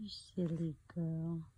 You silly girl.